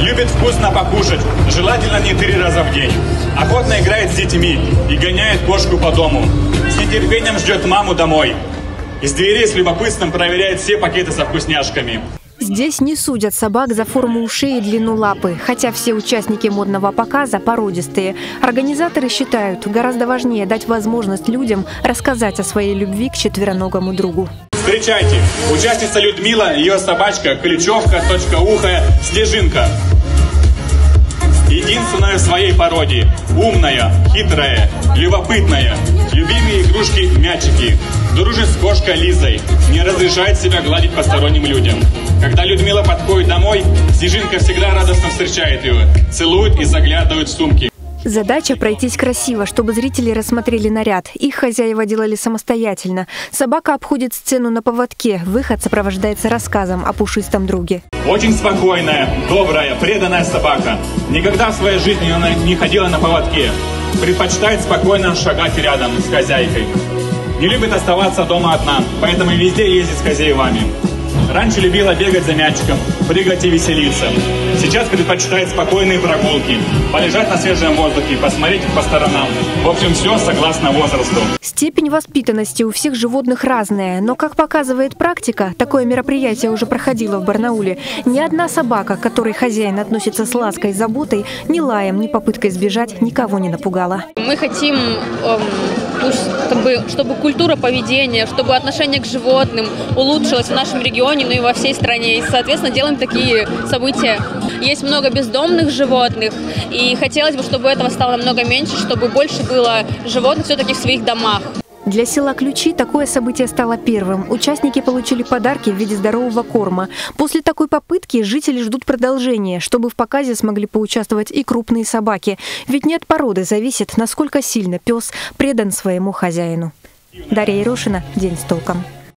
Любит вкусно покушать, желательно не три раза в день. Охотно играет с детьми и гоняет кошку по дому. С нетерпением ждет маму домой. Из дверей с любопытством проверяет все пакеты со вкусняшками. Здесь не судят собак за форму ушей и длину лапы, хотя все участники модного показа породистые. Организаторы считают, гораздо важнее дать возможность людям рассказать о своей любви к четвероногому другу. Встречайте, участница Людмила, ее собачка, Ключевка, точка ухая, Снежинка. Единственная в своей породе. Умная, хитрая, любопытная. Любимые игрушки – мячики. Дружит с кошкой Лизой. Не разрешает себя гладить посторонним людям. Когда Людмила подходит домой, Снежинка всегда радостно встречает ее. Целует и заглядывает в сумки. Задача пройтись красиво, чтобы зрители рассмотрели наряд. Их хозяева делали самостоятельно. Собака обходит сцену на поводке. Выход сопровождается рассказом о пушистом друге. Очень спокойная, добрая, преданная собака. Никогда в своей жизни она не ходила на поводке. Предпочитает спокойно шагать рядом с хозяйкой. Не любит оставаться дома одна, поэтому везде ездит с хозяевами. Раньше любила бегать за мячиком, прыгать и веселиться. Сейчас предпочитает спокойные прогулки, полежать на свежем воздухе, посмотреть по сторонам. В общем, все согласно возрасту. Степень воспитанности у всех животных разная, но, как показывает практика, такое мероприятие уже проходило в Барнауле. Ни одна собака, к которой хозяин относится с лаской и заботой, ни лаем, ни попыткой сбежать никого не напугала. Мы хотим эм, чтобы, чтобы культура поведения, чтобы отношение к животным улучшилось в нашем регионе, ну и во всей стране. И, соответственно, делаем такие события. Есть много бездомных животных, и хотелось бы, чтобы этого стало намного меньше, чтобы больше было животных все-таки в своих домах. Для села Ключи такое событие стало первым. Участники получили подарки в виде здорового корма. После такой попытки жители ждут продолжения, чтобы в показе смогли поучаствовать и крупные собаки. Ведь не от породы зависит, насколько сильно пес предан своему хозяину. Дарья Ерошина. День с толком.